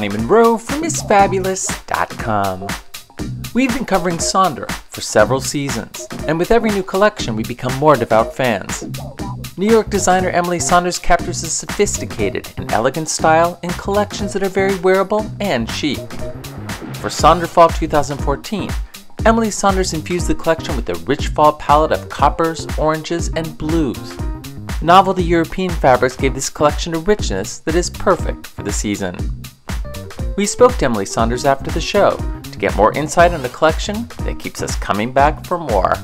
Meet Monroe from MsFABulous.com. We've been covering SAUNDER for several seasons, and with every new collection, we become more devout fans. New York designer Emily Saunders captures a sophisticated and elegant style in collections that are very wearable and chic. For SAUNDER Fall 2014, Emily Saunders infused the collection with a rich fall palette of coppers, oranges, and blues. Novelty European fabrics gave this collection a richness that is perfect for the season. We spoke to Emily Saunders after the show to get more insight on the collection that keeps us coming back for more.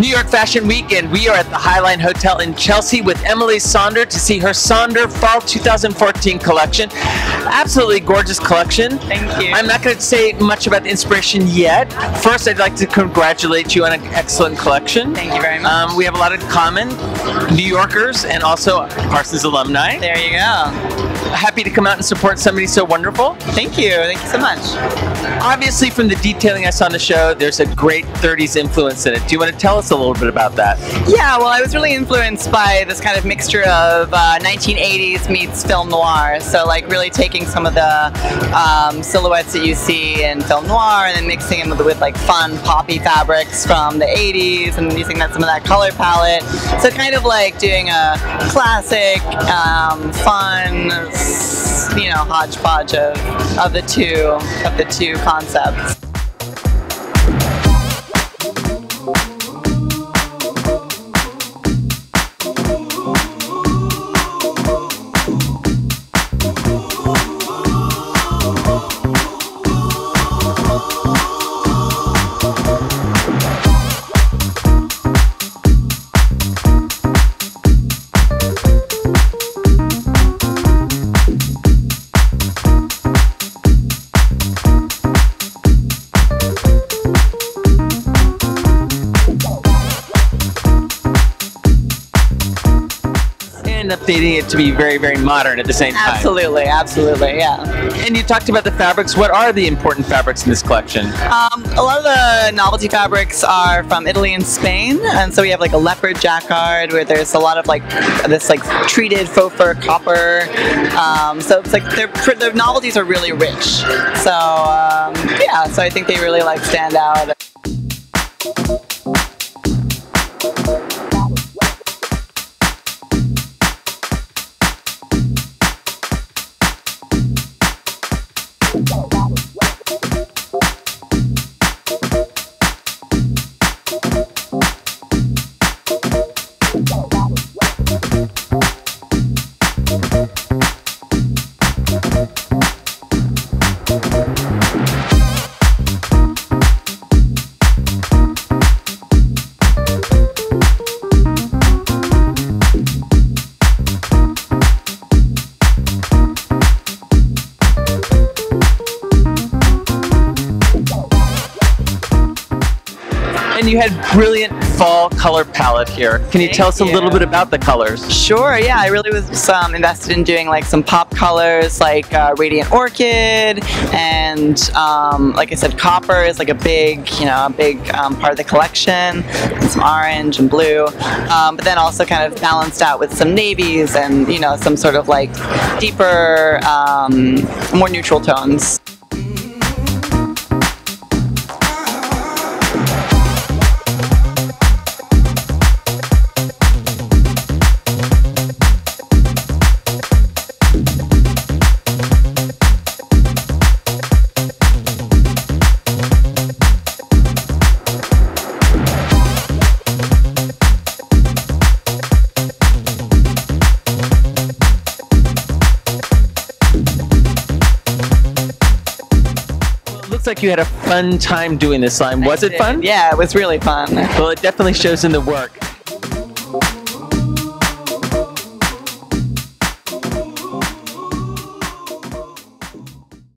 New York Fashion Week, and we are at the Highline Hotel in Chelsea with Emily Sonder to see her SAUNDER Fall 2014 collection. Absolutely gorgeous collection. Thank you. I'm not going to say much about the inspiration yet. First, I'd like to congratulate you on an excellent collection. Thank you very much. Um, we have a lot in common, New Yorkers and also Parsons alumni. there you go. Happy to come out and support somebody so wonderful. Thank you. Thank you so much. Obviously, from the detailing I saw on the show, there's a great 30s influence in it. Do you want to tell us a little bit about that? Yeah, well, I was really influenced by this kind of mixture of uh, 1980s meets film noir. So, like, really taking some of the um, silhouettes that you see in film noir and then mixing them with, with like fun poppy fabrics from the 80s and using that some of that color palette. So, kind of like doing a classic, um, fun, you know, hodgepodge of, of the two of the two concepts. Updating it to be very, very modern at the same time. Absolutely, absolutely, yeah. And you talked about the fabrics. What are the important fabrics in this collection? Um, a lot of the novelty fabrics are from Italy and Spain, and so we have like a leopard jacquard where there's a lot of like this like treated faux fur copper. Um, so it's like their the novelties are really rich. So um, yeah, so I think they really like stand out. And you had brilliant fall color palette here. Can you Thank tell us a little bit about the colors? Sure, yeah, I really was um, invested in doing like some pop colors like uh, Radiant Orchid and um, like I said, copper is like a big, you know, a big um, part of the collection, some orange and blue, um, but then also kind of balanced out with some navies and you know some sort of like deeper, um, more neutral tones. Looks like you had a fun time doing this line. Was it fun? Yeah, it was really fun. Well, it definitely shows in the work.